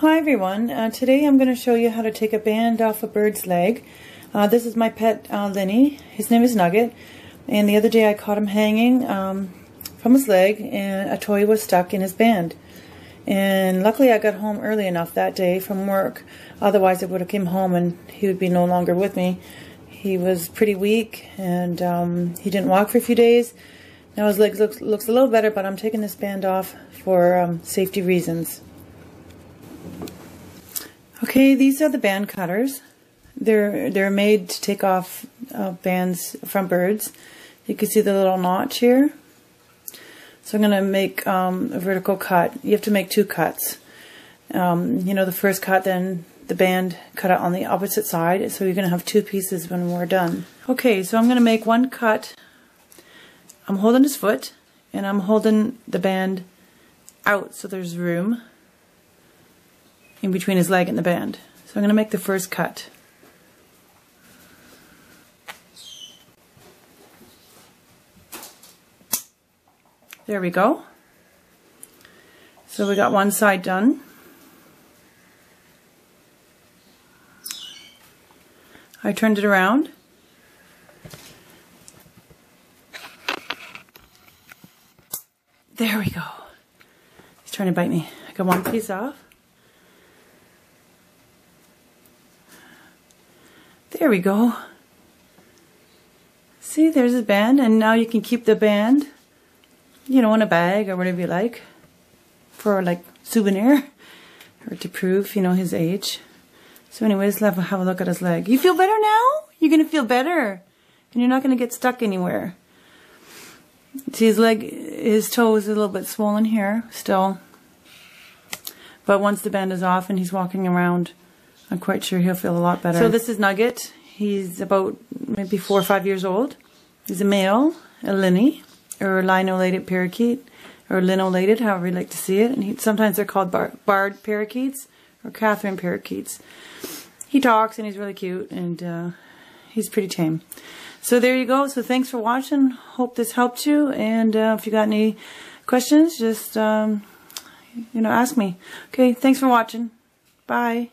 Hi everyone, uh, today I'm going to show you how to take a band off a bird's leg. Uh, this is my pet uh, Linnie, his name is Nugget, and the other day I caught him hanging um, from his leg and a toy was stuck in his band. And luckily I got home early enough that day from work, otherwise I would have came home and he would be no longer with me. He was pretty weak and um, he didn't walk for a few days. Now his leg looks, looks a little better, but I'm taking this band off for um, safety reasons. Okay, these are the band cutters. They're they're made to take off uh, bands from birds. You can see the little notch here. So I'm going to make um, a vertical cut. You have to make two cuts. Um, you know, the first cut, then the band cut out on the opposite side. So you're going to have two pieces when we're done. Okay, so I'm going to make one cut. I'm holding his foot, and I'm holding the band out so there's room in between his leg and the band. So I'm going to make the first cut. There we go. So we got one side done. I turned it around. There we go. He's trying to bite me. I got one piece off. There we go. See, there's a band, and now you can keep the band, you know, in a bag or whatever you like, for like souvenir, or to prove, you know, his age. So anyways, let's have a look at his leg. You feel better now? You're going to feel better, and you're not going to get stuck anywhere. See, his leg, his toe is a little bit swollen here, still. But once the band is off and he's walking around, I'm quite sure he'll feel a lot better. So this is Nugget. He's about maybe four or five years old. He's a male, a linnie, or a lineolated parakeet, or linolated, however you like to see it. And he, sometimes they're called bar, barred parakeets or Catherine parakeets. He talks and he's really cute and uh, he's pretty tame. So there you go. So thanks for watching. Hope this helped you. And uh, if you got any questions, just um, you know ask me. Okay. Thanks for watching. Bye.